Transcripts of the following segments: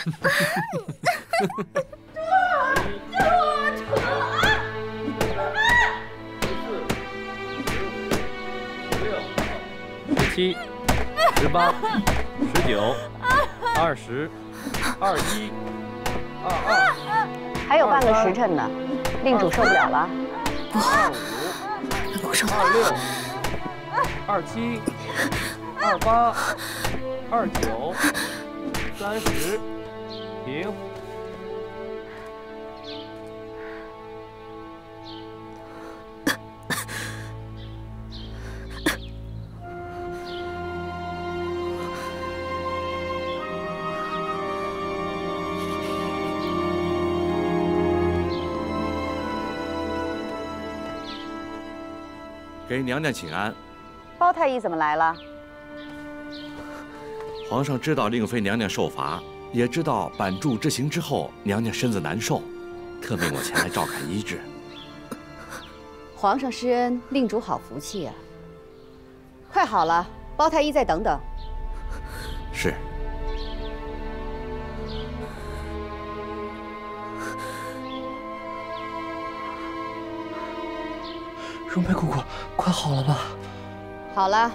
十七、十八、十九、二十、二一、二二，还有半个时辰呢，令主受不了了。二五、二六、二七、二八、二九、三十，停。给娘娘请安。包太医怎么来了？皇上知道令妃娘娘受罚，也知道板柱之行之后娘娘身子难受，特命我前来照看医治。皇上施恩，令主好福气啊！快好了，包太医再等等。是。容梅姑姑，快好了吧？好了。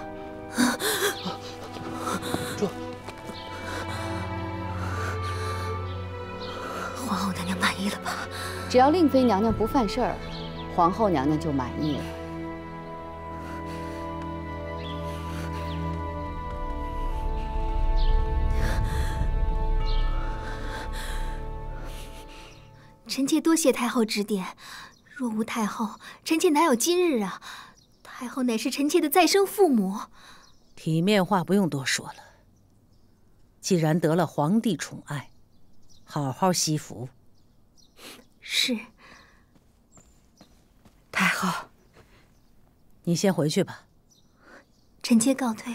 满意了吧？只要令妃娘娘不犯事儿，皇后娘娘就满意了。臣妾多谢太后指点。若无太后，臣妾哪有今日啊？太后乃是臣妾的再生父母，体面话不用多说了。既然得了皇帝宠爱，好好惜福。是。太后，你先回去吧。臣妾告退。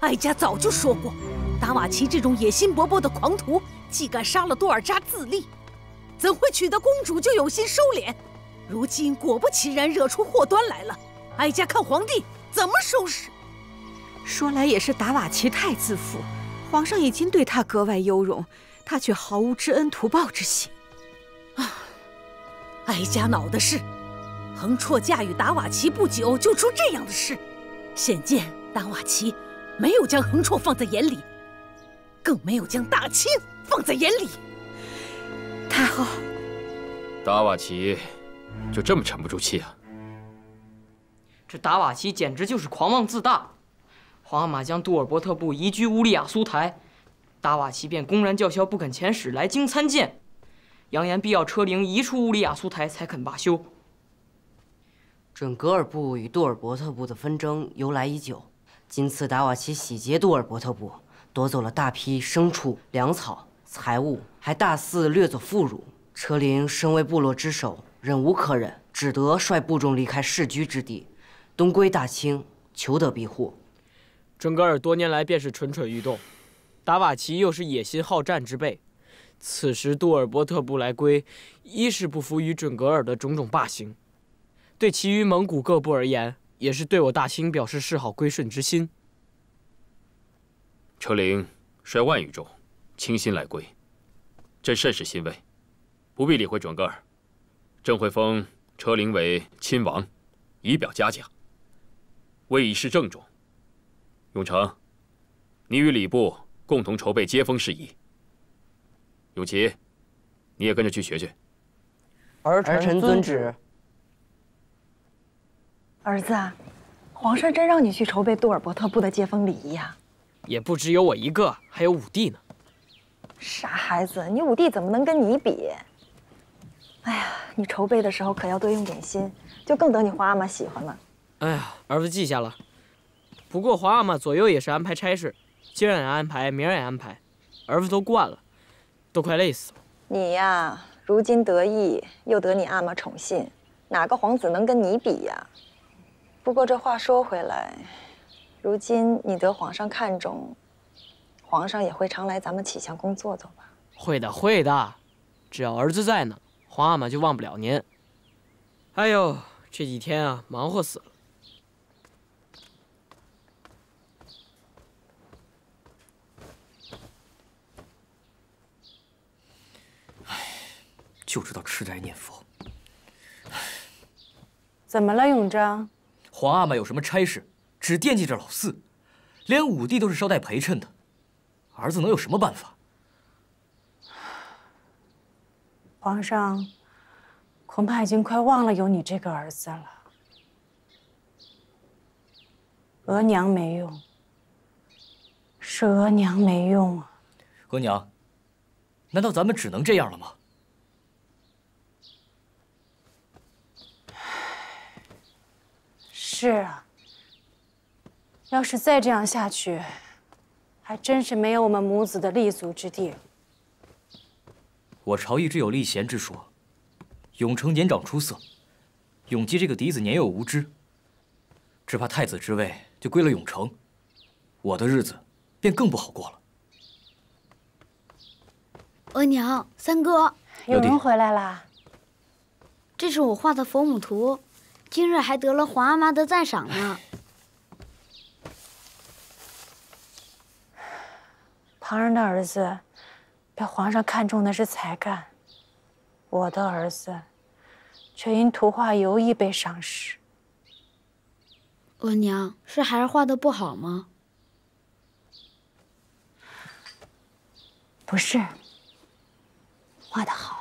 哀家早就说过，达瓦齐这种野心勃勃的狂徒，既敢杀了多尔扎自立，怎会娶得公主就有心收敛？如今果不其然，惹出祸端来了。哀家看皇帝怎么收拾。说来也是达瓦齐太自负，皇上已经对他格外优容，他却毫无知恩图报之心。啊！哀家恼的是，横绰嫁与达瓦齐不久就出这样的事，显见达瓦齐。没有将横绰放在眼里，更没有将大清放在眼里。太后，达瓦齐就这么沉不住气啊？这达瓦齐简直就是狂妄自大。皇阿玛将杜尔伯特部移居乌利亚苏台，达瓦齐便公然叫嚣不肯遣使来京参见，扬言必要车灵移出乌利亚苏台才肯罢休。准格尔部与杜尔伯特部的纷争由来已久。今次达瓦齐洗劫杜尔伯特部，夺走了大批牲畜、粮草、财物，还大肆掠走妇孺。车灵身为部落之首，忍无可忍，只得率部众离开世居之地，东归大清，求得庇护。准噶尔多年来便是蠢蠢欲动，达瓦齐又是野心好战之辈，此时杜尔伯特部来归，一是不服于准噶尔的种种霸行，对其余蒙古各部而言。也是对我大清表示示好归顺之心。车灵率万余众倾心来归，朕甚是欣慰，不必理会准噶尔，朕会封车灵为亲王，以表嘉奖。为以示郑重，永成，你与礼部共同筹备接风事宜。永琪，你也跟着去学学。儿臣遵旨。儿子，皇上真让你去筹备杜尔伯特部的接风礼仪呀？也不只有我一个，还有五弟呢。傻孩子，你五弟怎么能跟你比？哎呀，你筹备的时候可要多用点心，就更得你皇阿玛喜欢了。哎呀，儿子记下了。不过皇阿玛左右也是安排差事，今儿也安排，明儿也安排，儿子都惯了，都快累死了。你呀，如今得意，又得你阿玛宠信，哪个皇子能跟你比呀？不过这话说回来，如今你得皇上看重，皇上也会常来咱们启祥宫坐坐吧？会的，会的，只要儿子在呢，皇阿玛就忘不了您。哎呦，这几天啊，忙活死了。就知道痴呆念佛。怎么了，永璋？皇阿玛有什么差事，只惦记着老四，连五弟都是捎带陪衬的，儿子能有什么办法？皇上恐怕已经快忘了有你这个儿子了。额娘没用，是额娘没用啊！额娘，难道咱们只能这样了吗？是啊，要是再这样下去，还真是没有我们母子的立足之地。我朝一直有立贤之说，永成年长出色，永基这个嫡子年幼无知，只怕太子之位就归了永成，我的日子便更不好过了。额娘，三哥，有人回来啦！这是我画的佛母图。今日还得了皇阿玛的赞赏呢。旁人的儿子被皇上看中的是才干，我的儿子却因图画游艺被赏识。额娘是孩儿画的不好吗？不是，画的好。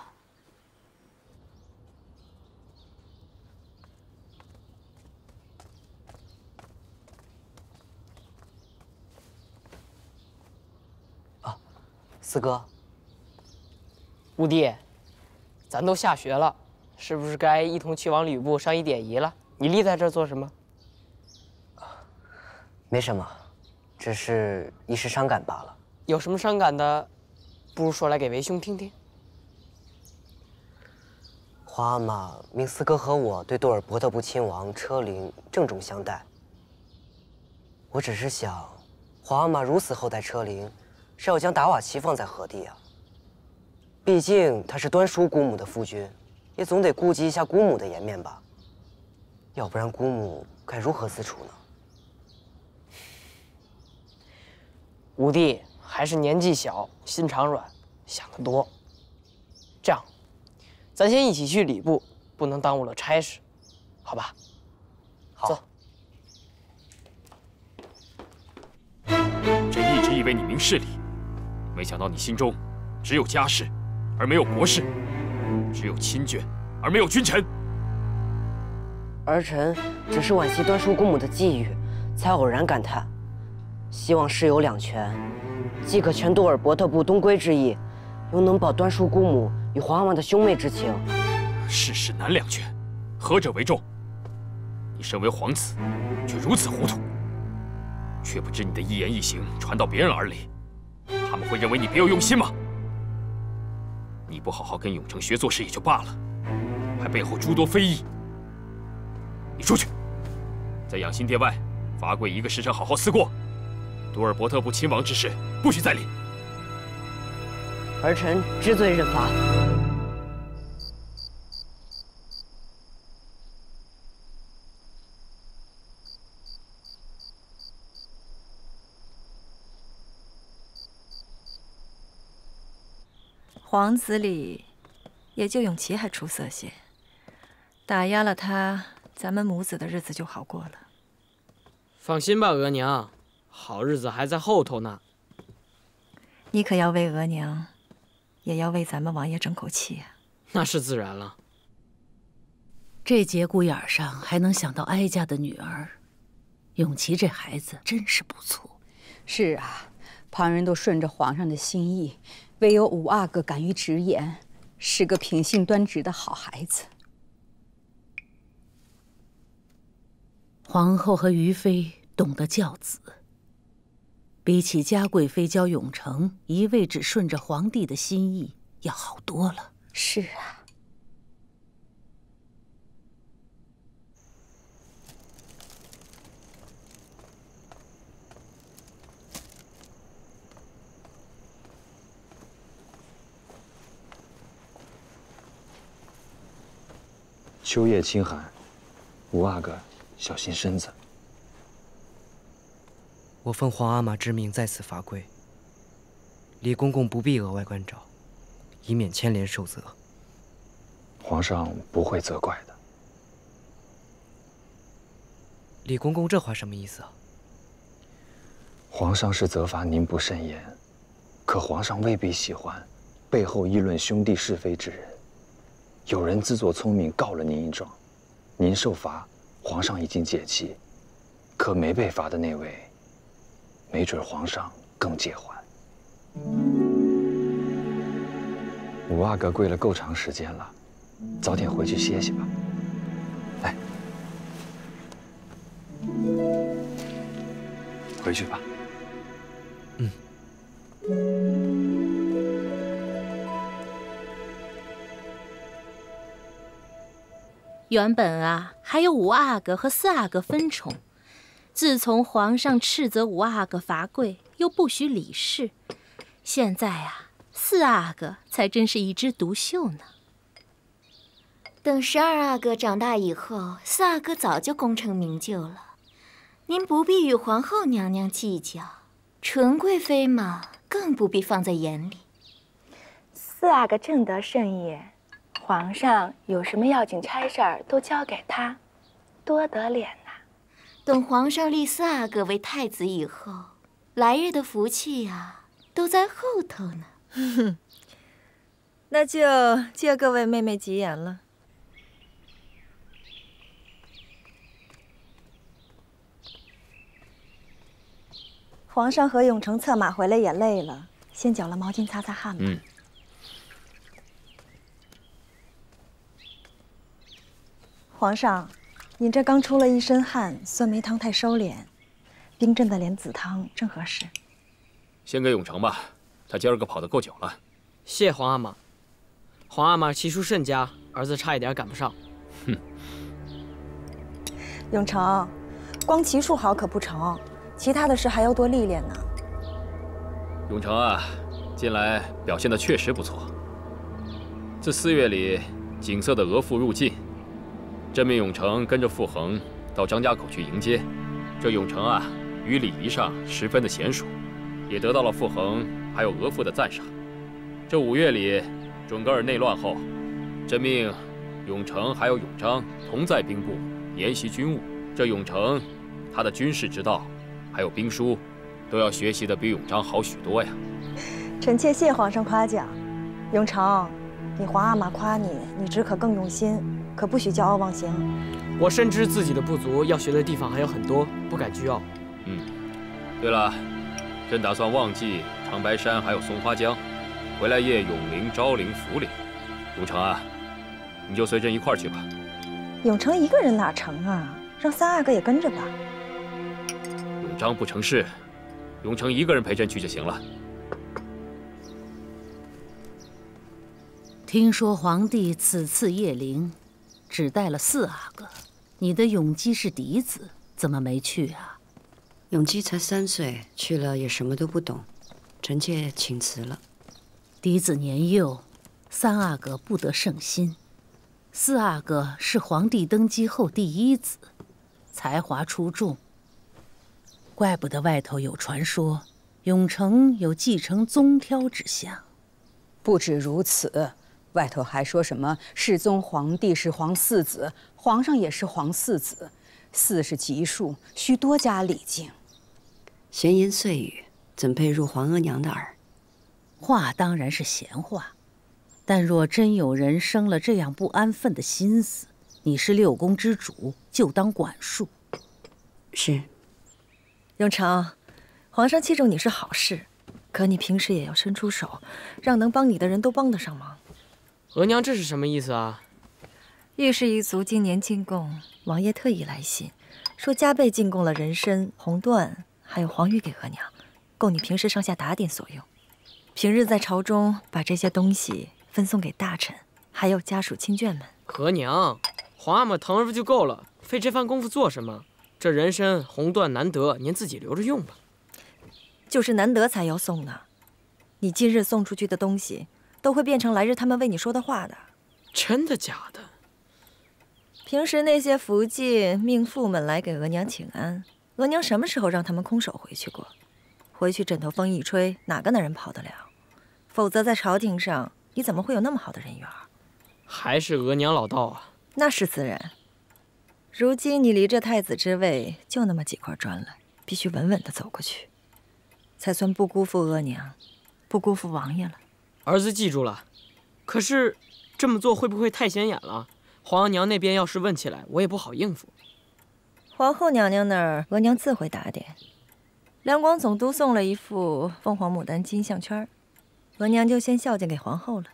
四哥，五弟，咱都下学了，是不是该一同去往吕布商议典仪了？你立在这做什么？没什么，只是一时伤感罢了。有什么伤感的，不如说来给为兄听听。皇阿玛命四哥和我对杜尔伯特部亲王车陵郑重相待。我只是想，皇阿玛如此厚待车陵。是要将达瓦齐放在何地啊？毕竟他是端叔姑母的夫君，也总得顾及一下姑母的颜面吧。要不然姑母该如何自处呢？五弟还是年纪小，心肠软，想得多。这样，咱先一起去礼部，不能耽误了差事，好吧？好。走。朕一直以为你明事理。没想到你心中只有家事，而没有国事；只有亲眷，而没有君臣。儿臣只是惋惜端叔姑母的际遇，才偶然感叹，希望事有两全，既可全多尔伯特部东归之意，又能保端叔姑母与皇阿玛的兄妹之情。世事难两全，何者为重？你身为皇子，却如此糊涂，却不知你的一言一行传到别人耳里。他们会认为你别有用心吗？你不好好跟永成学做事也就罢了，还背后诸多非议。你出去，在养心殿外罚跪一个时辰，好好思过。多尔伯特部亲王之事，不许再理。儿臣知罪认罚。皇子里，也就永琪还出色些。打压了他，咱们母子的日子就好过了。放心吧，额娘，好日子还在后头呢。你可要为额娘，也要为咱们王爷争口气呀。那是自然了。这节骨眼上还能想到哀家的女儿，永琪这孩子真是不错。是啊，旁人都顺着皇上的心意。唯有五阿哥敢于直言，是个品性端直的好孩子。皇后和于妃懂得教子，比起嘉贵妃教永成一味只顺着皇帝的心意要好多了。是啊。秋夜清寒，五阿哥小心身子。我奉皇阿玛之命在此罚跪。李公公不必额外关照，以免牵连受责。皇上不会责怪的。李公公这话什么意思啊？皇上是责罚您不慎言，可皇上未必喜欢背后议论兄弟是非之人。有人自作聪明告了您一状，您受罚，皇上已经解气，可没被罚的那位，没准皇上更介怀。五阿哥跪了够长时间了，早点回去歇歇吧。来，回去吧。嗯原本啊，还有五阿哥和四阿哥分宠。自从皇上斥责五阿哥罚跪，又不许理事，现在啊，四阿哥才真是一枝独秀呢。等十二阿哥长大以后，四阿哥早就功成名就了。您不必与皇后娘娘计较，纯贵妃嘛，更不必放在眼里。四阿哥正得盛业，皇上有什么要紧差事儿都交给他，多得脸呐。等皇上立四阿哥为太子以后，来日的福气呀，都在后头呢。哼，那就借各位妹妹吉言了。皇上和永成策马回来也累了，先绞了毛巾擦擦汗吧。嗯。皇上，您这刚出了一身汗，酸梅汤太收敛，冰镇的莲子汤正合适。先给永成吧，他今儿个跑得够久了。谢皇阿玛。皇阿玛骑术甚佳，儿子差一点赶不上。哼。永成，光骑术好可不成。其他的事还要多历练呢。永成啊，近来表现的确实不错。自四月里景色的额驸入晋，朕命永成跟着傅恒到张家口去迎接。这永成啊，于礼仪上十分的娴熟，也得到了傅恒还有额驸的赞赏。这五月里准噶尔内乱后，朕命永成还有永璋同在兵部研习军务。这永成，他的军事之道。还有兵书，都要学习的比永璋好许多呀。臣妾谢皇上夸奖。永成，你皇阿玛夸你，你只可更用心，可不许骄傲忘形。我深知自己的不足，要学的地方还有很多，不敢倨傲。嗯，对了，朕打算忘记长白山还有松花江，回来谒永陵、昭陵、福陵。永成啊，你就随朕一块儿去吧。永成一个人哪成啊？让三阿哥也跟着吧。永章不成事，永成一个人陪朕去就行了。听说皇帝此次谒陵，只带了四阿哥，你的永基是嫡子，怎么没去啊？永基才三岁，去了也什么都不懂，臣妾请辞了。嫡子年幼，三阿哥不得圣心。四阿哥是皇帝登基后第一子，才华出众。怪不得外头有传说，永成有继承宗挑之相。不止如此，外头还说什么世宗皇帝是皇四子，皇上也是皇四子，四是吉数，需多加礼敬。闲言碎语，怎配入皇额娘的耳？话当然是闲话，但若真有人生了这样不安分的心思，你是六宫之主，就当管束。是。永成，皇上器重你是好事，可你平时也要伸出手，让能帮你的人都帮得上忙。额娘这是什么意思啊？御氏一族今年进贡，王爷特意来信，说加倍进贡了人参、红缎，还有黄玉给额娘，供你平时上下打点所用。平日在朝中把这些东西分送给大臣，还有家属亲眷们。额娘，皇阿玛疼儿不就够了，费这番功夫做什么？这人参红缎难得，您自己留着用吧。就是难得才要送呢。你今日送出去的东西，都会变成来日他们为你说的话的。真的假的？平时那些福晋命妇们来给额娘请安，额娘什么时候让他们空手回去过？回去枕头风一吹，哪个男人跑得了？否则在朝廷上，你怎么会有那么好的人缘？还是额娘老道啊！那是自然。如今你离这太子之位就那么几块砖了，必须稳稳的走过去，才算不辜负额娘，不辜负王爷了。儿子记住了。可是，这么做会不会太显眼了？皇额娘那边要是问起来，我也不好应付。皇后娘娘那儿，额娘自会打点。两广总督送了一副凤凰牡丹金项圈，额娘就先孝敬给皇后了。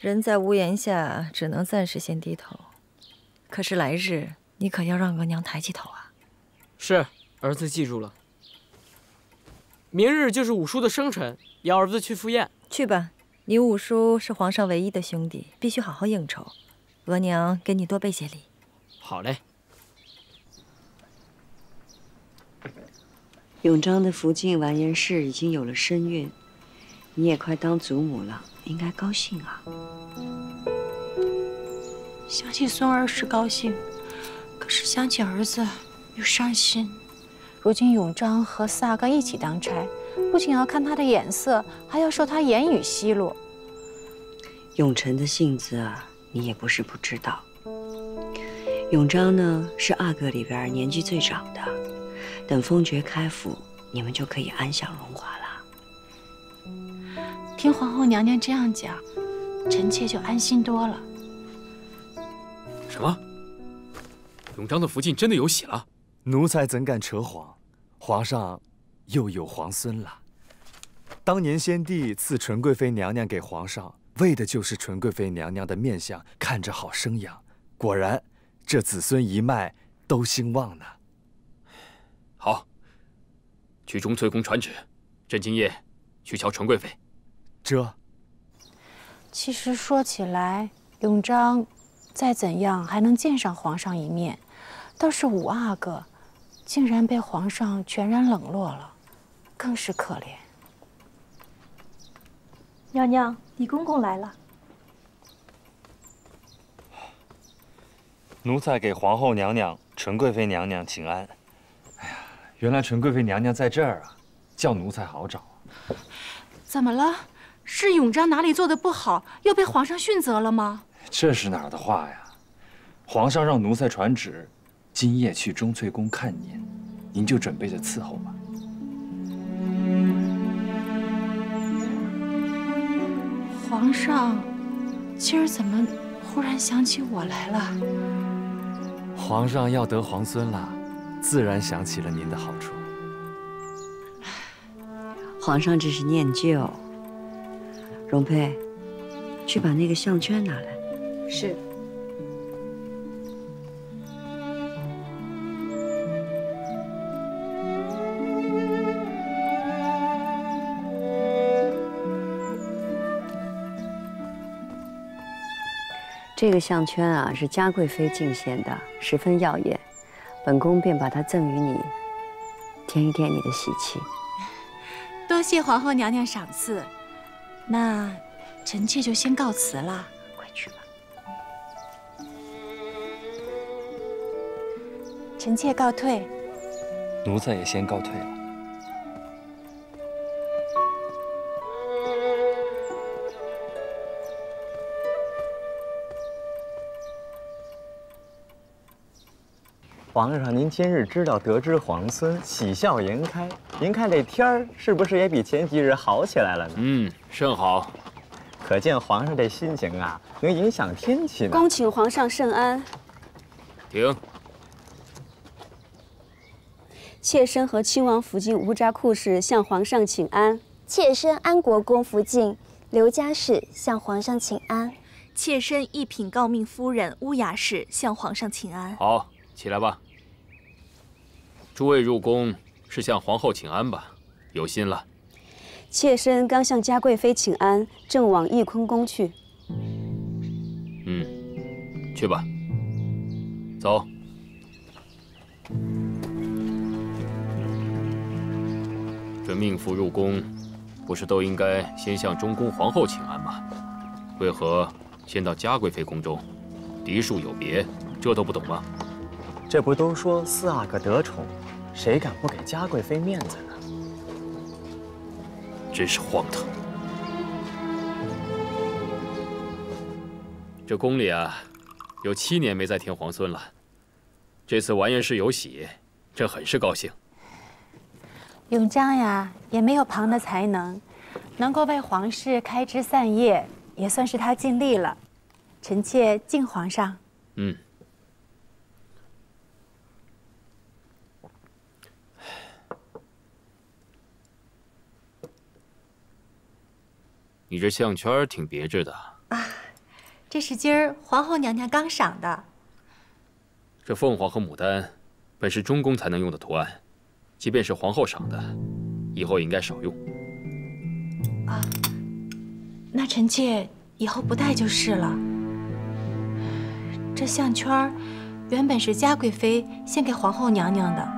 人在屋檐下，只能暂时先低头。可是来日，你可要让额娘抬起头啊！是，儿子记住了。明日就是五叔的生辰，邀儿子去赴宴。去吧，你五叔是皇上唯一的兄弟，必须好好应酬。额娘给你多备些礼。好嘞。永璋的福晋完颜氏已经有了身孕，你也快当祖母了，应该高兴啊。想起孙儿是高兴，可是想起儿子又伤心。如今永璋和四阿哥一起当差，不仅要看他的眼色，还要受他言语奚落。永臣的性子啊，你也不是不知道。永璋呢，是阿哥里边年纪最长的。等封爵开府，你们就可以安享荣华了。听皇后娘娘这样讲，臣妾就安心多了。什么？永璋的福晋真的有喜了？奴才怎敢扯谎？皇上又有皇孙了。当年先帝赐纯贵妃娘娘给皇上，为的就是纯贵妃娘娘的面相看着好生养。果然，这子孙一脉都兴旺呢。好，去中翠宫传旨，朕今夜去瞧纯贵妃。这，其实说起来，永璋再怎样还能见上皇上一面，倒是五阿哥，竟然被皇上全然冷落了，更是可怜。娘娘，李公公来了。奴才给皇后娘娘、纯贵妃娘娘请安。哎呀原来纯贵妃娘娘在这儿啊，叫奴才好找。怎么了？是永璋哪里做的不好，又被皇上训责了吗？这是哪儿的话呀？皇上让奴才传旨，今夜去钟粹宫看您，您就准备着伺候吧。皇上，今儿怎么忽然想起我来了？皇上要得皇孙了。自然想起了您的好处。皇上这是念旧。容佩，去把那个项圈拿来。是。这个项圈啊，是嘉贵妃进献的，十分耀眼。本宫便把它赠与你，添一添你的喜气。多谢皇后娘娘赏赐，那臣妾就先告辞了。快去吧。臣妾告退。奴才也先告退了。皇上，您今日知道得知皇孙，喜笑颜开。您看这天儿是不是也比前几日好起来了呢？嗯，甚好。可见皇上这心情啊，能影响天气呢。恭请皇上圣安。停。妾身和亲王福晋乌扎库氏向皇上请安。妾身安国公福晋刘家氏向皇上请安。妾身一品诰命夫人乌雅氏向皇上请安。好。起来吧，诸位入宫是向皇后请安吧？有心了。妾身刚向嘉贵妃请安，正往翊坤宫去。嗯，去吧。走。这命妇入宫，不是都应该先向中宫皇后请安吗？为何先到嘉贵妃宫中？嫡庶有别。这都不懂吗？这不都说四阿哥得宠，谁敢不给嘉贵妃面子呢？真是荒唐！这宫里啊，有七年没再添皇孙了。这次完颜氏有喜，朕很是高兴。永璋呀，也没有旁的才能，能够为皇室开枝散叶，也算是他尽力了。臣妾敬皇上。嗯。你这项圈挺别致的啊！这是今儿皇后娘娘刚赏的。这凤凰和牡丹，本是中宫才能用的图案，即便是皇后赏的，以后也应该少用。啊，那臣妾以后不戴就是了。这项圈原本是嘉贵妃献给皇后娘娘的，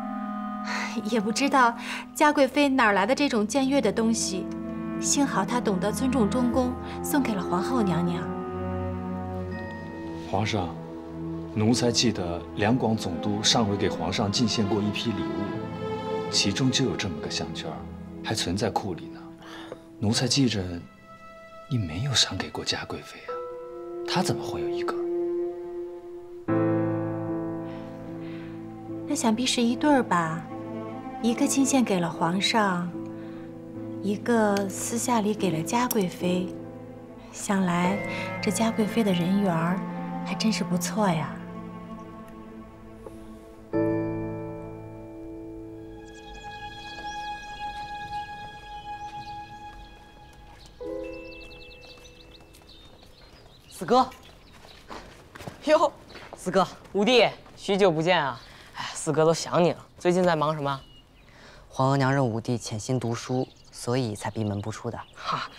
也不知道嘉贵妃哪来的这种僭越的东西。幸好他懂得尊重中宫，送给了皇后娘娘。皇上，奴才记得两广总督上回给皇上进献过一批礼物，其中就有这么个项圈，还存在库里呢。奴才记着，你没有赏给过嘉贵妃啊，她怎么会有一个？那想必是一对儿吧，一个进献给了皇上。一个私下里给了嘉贵妃，想来这嘉贵妃的人缘儿还真是不错呀。四哥，哟，四哥，五弟，许久不见啊！哎，四哥都想你了。最近在忙什么？皇额娘让五弟潜心读书。所以才闭门不出的。哈，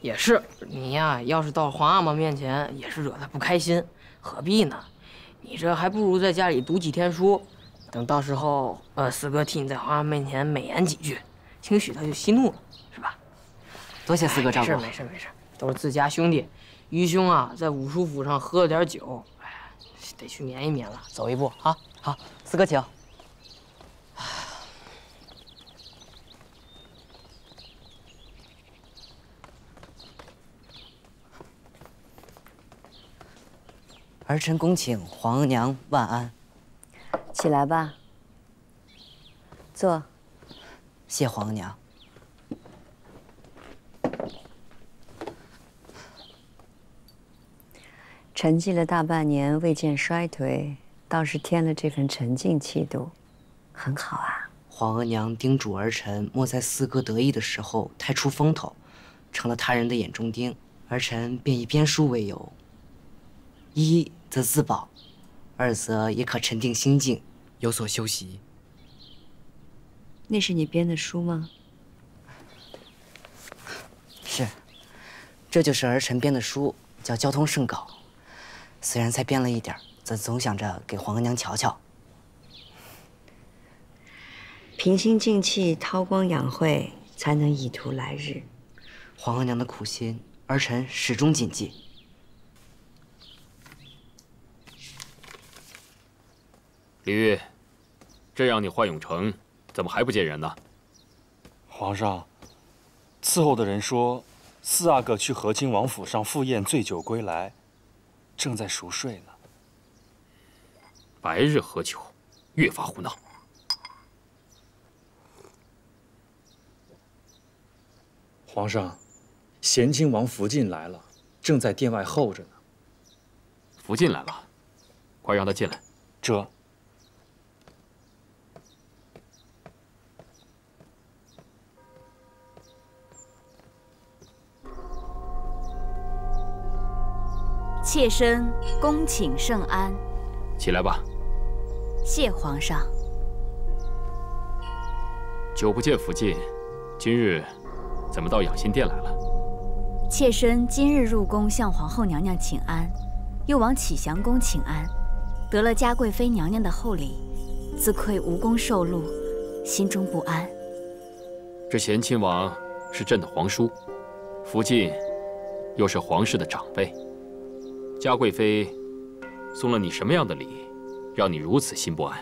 也是你呀，要是到皇阿玛面前，也是惹他不开心，何必呢？你这还不如在家里读几天书，等到时候，呃，四哥替你在皇阿玛面前美言几句，兴许他就息怒了，是吧？多谢四哥照顾。没事没事没事，都是自家兄弟。愚兄啊，在五叔府上喝了点酒，哎，得去眠一眠了。走一步啊。好，四哥请。儿臣恭请皇额娘万安。起来吧，坐。谢皇额娘。沉寂了大半年，未见衰颓，倒是添了这份沉静气度，很好啊。皇额娘叮嘱儿臣，莫在四哥得意的时候太出风头，成了他人的眼中钉。儿臣便以编书为由，一。则自保，二则也可沉定心境，有所修习。那是你编的书吗？是，这就是儿臣编的书，叫《交通圣稿》。虽然才编了一点则总想着给皇额娘瞧瞧。平心静气，韬光养晦，才能以图来日。皇额娘的苦心，儿臣始终谨记。李煜，这样你换永成，怎么还不见人呢？皇上，伺候的人说，四阿哥去和亲王府上赴宴，醉酒归来，正在熟睡呢。白日喝酒，越发胡闹。皇上，贤亲王福晋来了，正在殿外候着呢。福晋来了，快让他进来。这。妾身恭请圣安。起来吧。谢皇上。久不见福晋，今日怎么到养心殿来了？妾身今日入宫向皇后娘娘请安，又往启祥宫请安，得了嘉贵妃娘娘的厚礼，自愧无功受禄，心中不安。这贤亲王是朕的皇叔，福晋又是皇室的长辈。嘉贵妃送了你什么样的礼，让你如此心不安？